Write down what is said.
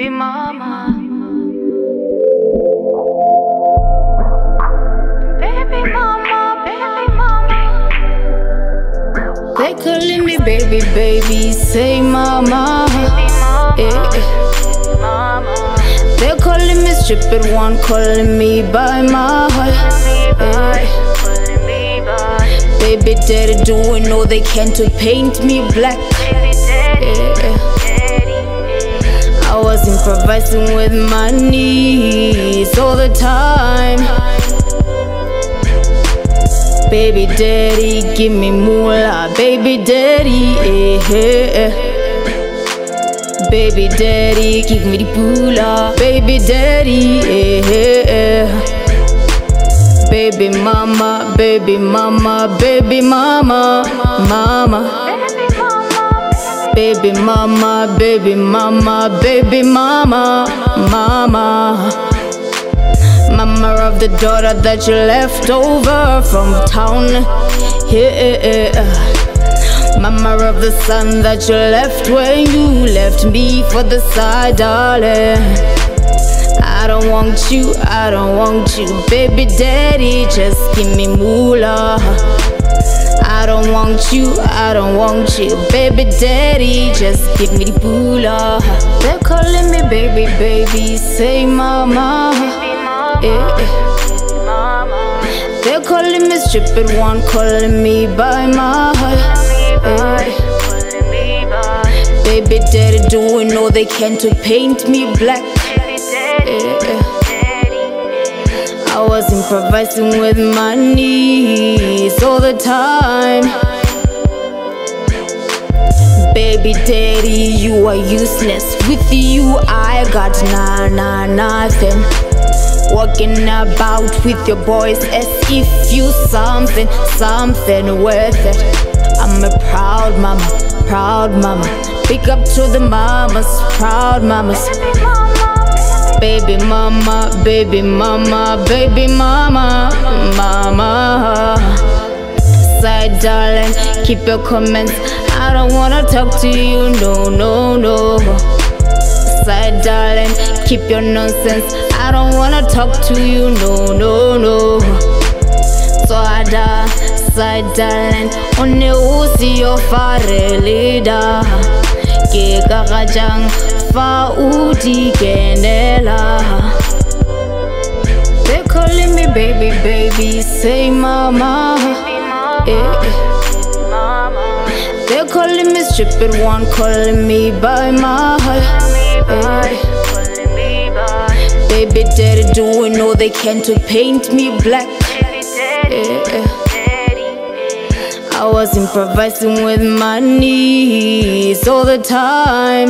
baby mama. Baby mama, baby mama. They calling me baby, baby, say mama. Yeah. They calling me stupid one, calling me by my heart. Yeah. calling me by Baby daddy doing all they can to paint me black. Yeah. I was improvising with my knees all the time. Baby daddy, give me moolah. Baby daddy, eh, eh, eh. Baby daddy, give me the poolah. Baby daddy, eh, eh, eh. Baby mama, baby mama, baby mama, mama. Baby mama, Baby mama, baby mama, mama, mama. Of the daughter that you left over from town. Yeah. Mama of the son that you left when you left me for the side, darling. I don't want you, I don't want you, baby daddy. Just give me moolah. I don't want you, I don't want you, baby daddy. Just give me the poolah. They're calling me baby, baby, say mama. Yeah. They're calling me stupid one, calling me by my. Yeah. Baby daddy doing all they can to paint me black. Yeah. I was improvising with my knees all the time. Baby daddy, you are useless. With you, I got nah, nah, nothing. Walking about with your boys as if you something, something worth it. I'm a proud mama, proud mama. Big up to the mamas, proud mamas. Baby mama, Baby mama, baby mama, baby mama, mama. Side darling, keep your comments. I don't wanna talk to you, no, no, no. Side darling, keep your nonsense. I don't wanna talk to you, no, no, no. Swada, side darling, on usi yo fare leader. Ke kakajang fa uti kenela. They calling me baby, baby, say mama. They're calling me stupid one, calling me by my. Yeah. Eh. By Baby daddy doing all they can to paint me black. Yeah. I was improvising with my knees all the time.